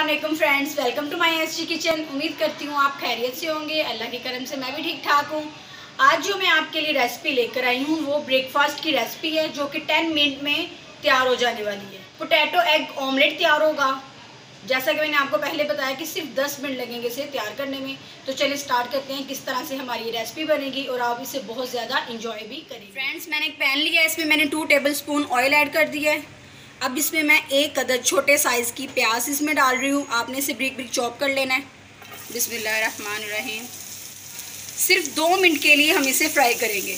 Aslam friends welcome to my S kitchen उम्मीद करती हूँ आप खैरियत से होंगे, अल्लाह के करम से मैं भी ठीक ठाक हूँ। आज जो मैं आपके लिए रेसिपी लेकर आई हूँ, वो ब्रेकफास्ट की रेसिपी है, जो कि 10 मिनट में तैयार हो जाने वाली है। पोटैटो एग ऑमलेट तैयार होगा। जैसा कि मैंने आपको पहले बताया कि सिर्फ़ 10 मिनट लगेंगे इसे तैयार करने में। तो चलिए स्टार्ट करते हैं, किस तरह से हमारी ये रेसिपी बनेगी और आप इसे बहुत ज़्यादा इंजॉय भी करें फ्रेंड्स मैंने एक पैन लिया है, इसमें मैंने two tablespoon oil add कर दिया है। अब इसमें मैं एक अदद छोटे साइज़ की प्याज इसमें डाल रही हूँ। आपने इसे ब्रिक ब्रिक चॉप कर लेना है। बिस्मिल्लाहिर्रहमानिर्रहीम। सिर्फ़ दो मिनट के लिए हम इसे फ्राई करेंगे।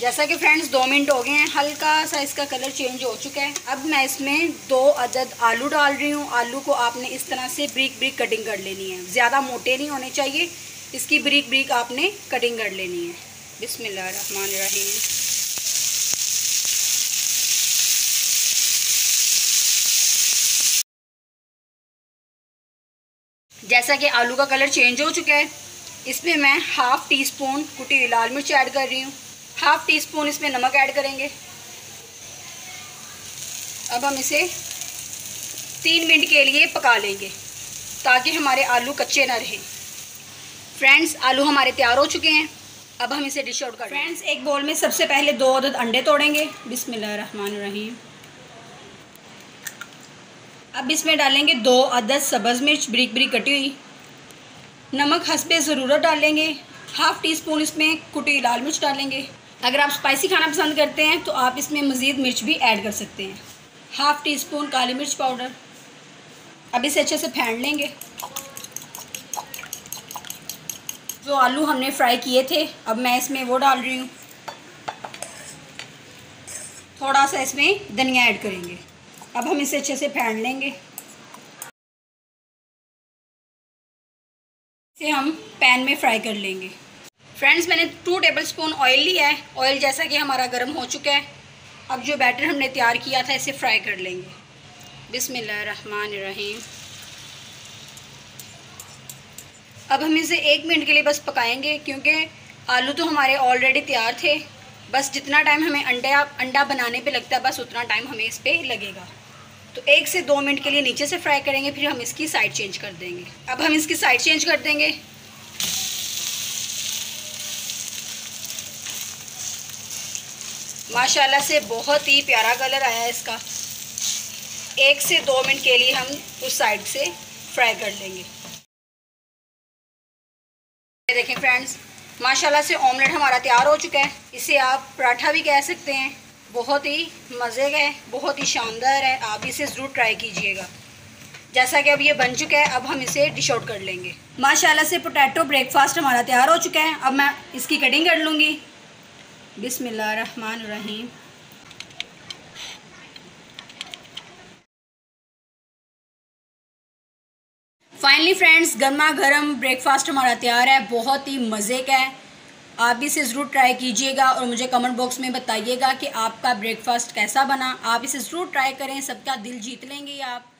जैसा कि फ्रेंड्स दो मिनट हो गए हैं। हल्का सा इसका कलर चेंज हो चुका है। अब मैं इसमें दो अदद आलू डाल रही हूँ। आलू को आपने इस तरह से ब्रिक ब्रिक कटिंग कर लेनी है। ज़्यादा मोटे नहीं होने चाहिए। इसकी ब्रिक ब्रिक आपने कटिंग कर लेनी है। बिस्मिल्लाहिर्रहमानिर्रहीम। जैसा कि आलू का कलर चेंज हो चुका है। इसमें मैं हाफ़ टी स्पून कुटी हुई लाल मिर्च ऐड कर रही हूँ। हाफ़ टी स्पून इसमें नमक ऐड करेंगे। अब हम इसे तीन मिनट के लिए पका लेंगे, ताकि हमारे आलू कच्चे ना रहें। फ्रेंड्स आलू हमारे तैयार हो चुके हैं। अब हम इसे डिश आउट कर फ्रेंड्स एक बोल में सबसे पहले दो अदद अंडे तोड़ेंगे। बिस्मिल्लाहिर्रहमानिर्रहीम। अब इसमें डालेंगे दो अदद सब्ज़ मिर्च, ब्रिक ब्रिक कटी हुई। नमक हंसबे ज़रूरत डालेंगे। हाफ़ टी स्पून इसमें कुटी लाल मिर्च डालेंगे। अगर आप स्पाइसी खाना पसंद करते हैं तो आप इसमें मज़ीद मिर्च भी ऐड कर सकते हैं। हाफ़ टी स्पून काली मिर्च पाउडर। अब इसे अच्छे से फेंट लेंगे। जो आलू हमने फ्राई किए थे, अब मैं इसमें वो डाल रही हूँ। थोड़ा सा इसमें धनिया ऐड करेंगे। अब हम इसे अच्छे से फेंट लेंगे। इसे हम पैन में फ्राई कर लेंगे। फ्रेंड्स, मैंने टू टेबल स्पून ऑयल लिया है। ऑयल जैसा कि हमारा गर्म हो चुका है। अब जो बैटर हमने तैयार किया था, इसे फ्राई कर लेंगे। बिस्मिल्लाहिर्रहमानिर्रहीम। अब हम इसे एक मिनट के लिए बस पकाएँगे, क्योंकि आलू तो हमारे ऑलरेडी तैयार थे। बस जितना टाइम हमें अंडा अंडा बनाने पे लगता है, बस उतना टाइम हमें इस पर लगेगा। तो एक से दो मिनट के लिए नीचे से फ्राई करेंगे, फिर हम इसकी साइड चेंज कर देंगे। अब हम इसकी साइड चेंज कर देंगे। माशाल्लाह से बहुत ही प्यारा कलर आया है इसका। एक से दो मिनट के लिए हम उस साइड से फ्राई कर लेंगे। देखें फ्रेंड्स माशाल्लाह से ऑमलेट हमारा तैयार हो चुका है। इसे आप पराठा भी कह सकते हैं। बहुत ही मज़े का है बहुत ही शानदार है। आप इसे ज़रूर ट्राई कीजिएगा। जैसा कि अब ये बन चुका है, अब हम इसे डिश आउट कर लेंगे। माशाल्लाह से पोटैटो ब्रेकफास्ट हमारा तैयार हो चुका है। अब मैं इसकी कटिंग कर लूँगी। बिसमीम फाइनली फ्रेंड्स गर्मा गर्म ब्रेकफास्ट हमारा तैयार है। बहुत ही मज़े का है। आप भी इसे ज़रूर ट्राई कीजिएगा और मुझे कमेंट बॉक्स में बताइएगा कि आपका ब्रेकफास्ट कैसा बना। आप इसे ज़रूर ट्राई करें, सबका दिल जीत लेंगे आप।